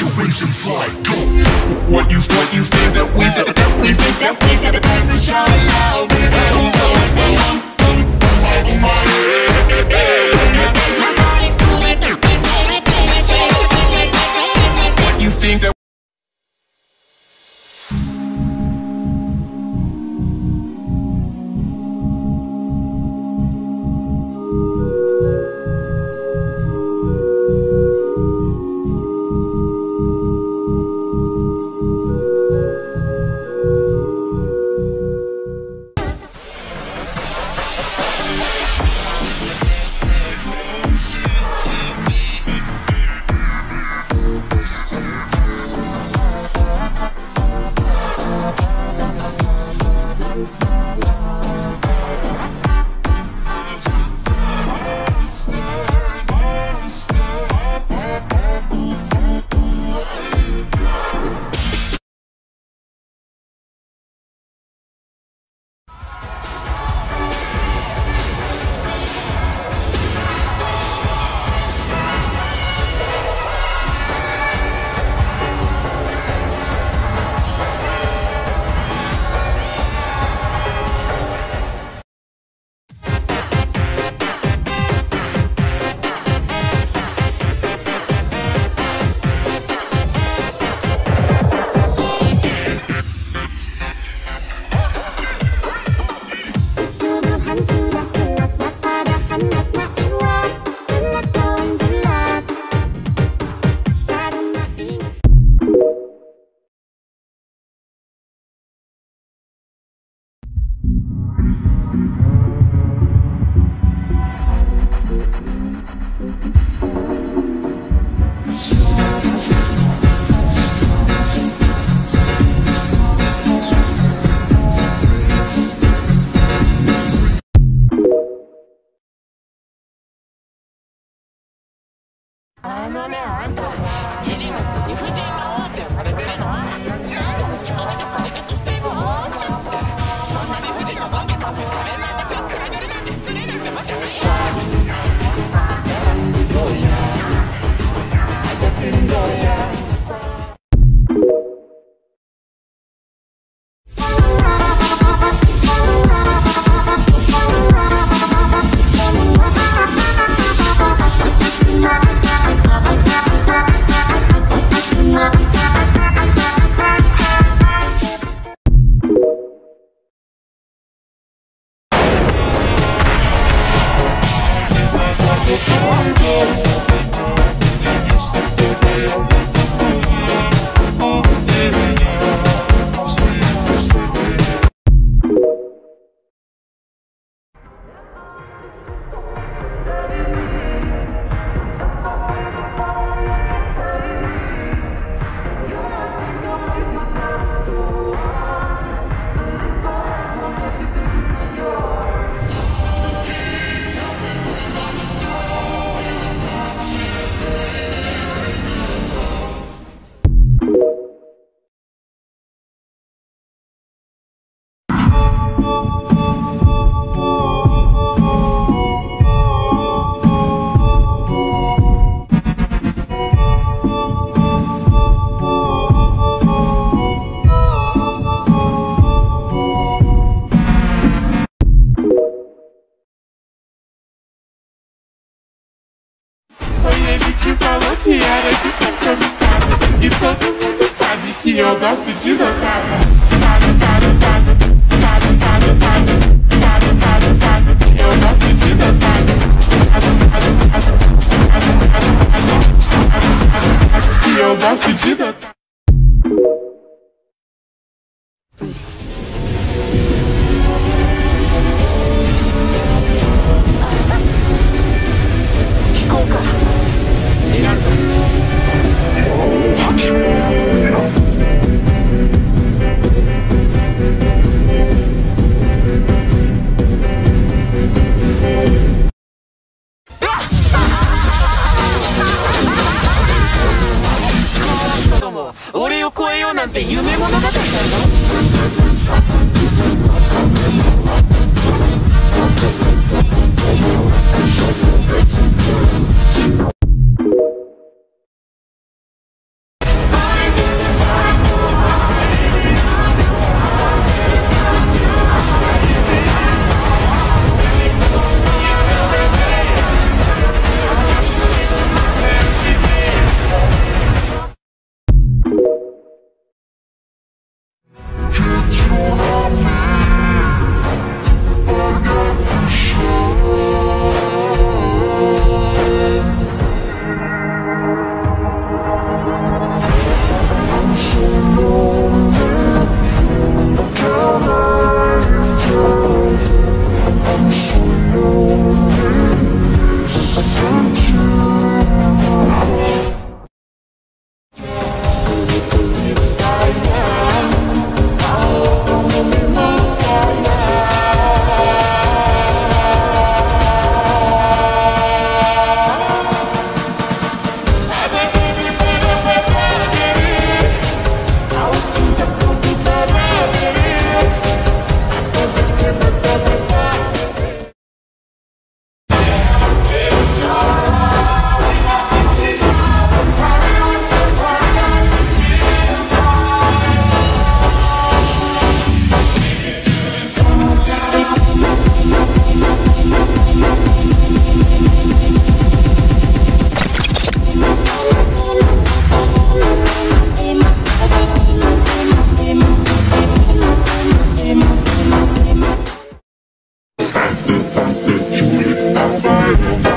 Your wings and fly, go What you thought you did that we did that we did that we did that Dance and shout it loud, baby Move on, it's a lump Think that あのねあんたエリマの理不尽のって呼ばれてるの We'll que eu gosto de lotada. Eu gosto de lotada. Eu gosto de lotada. を超えようなんて夢物語だ I'm chew it, I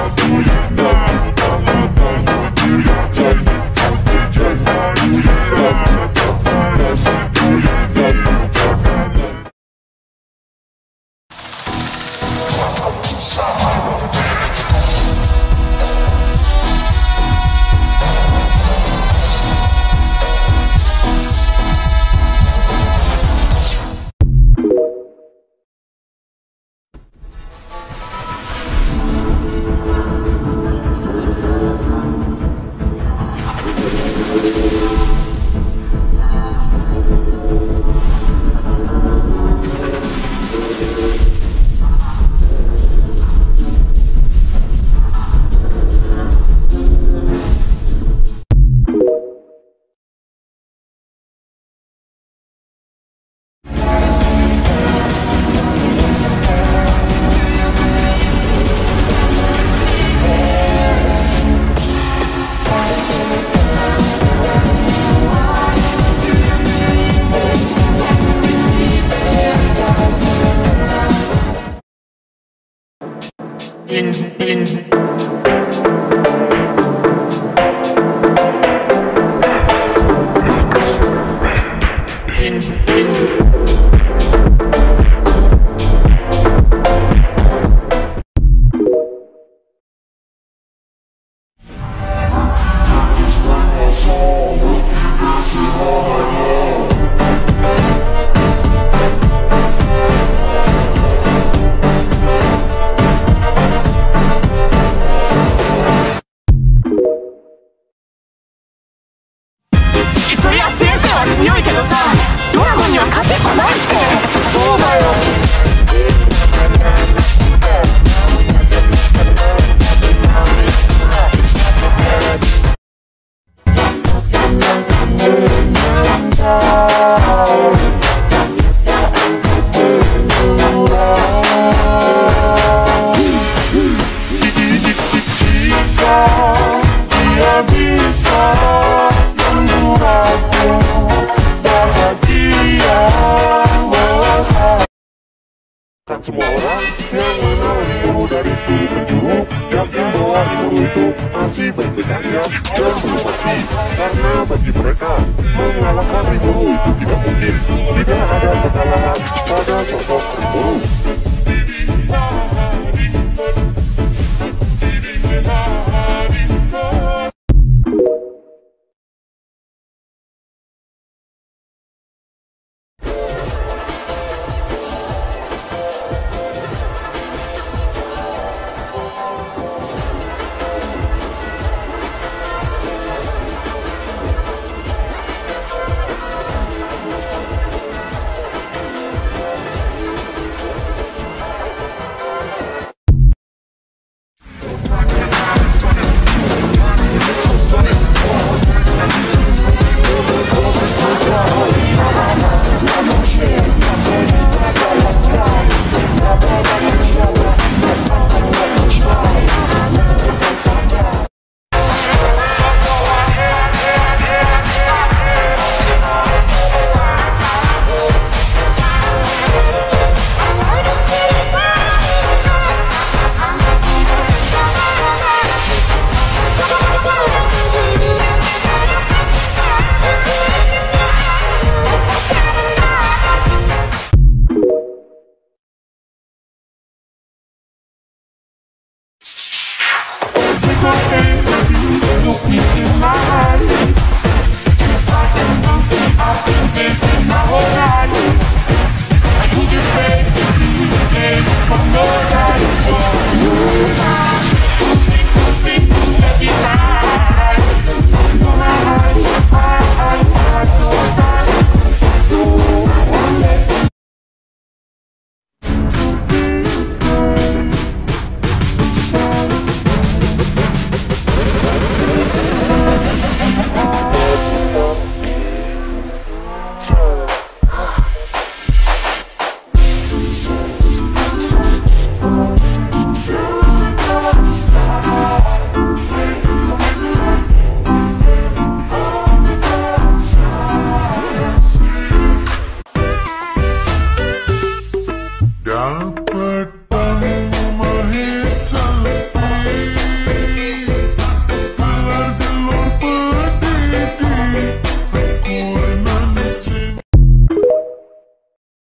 in, in. は強いけどさドラゴンには勝てっこないって。そうだよ。Kan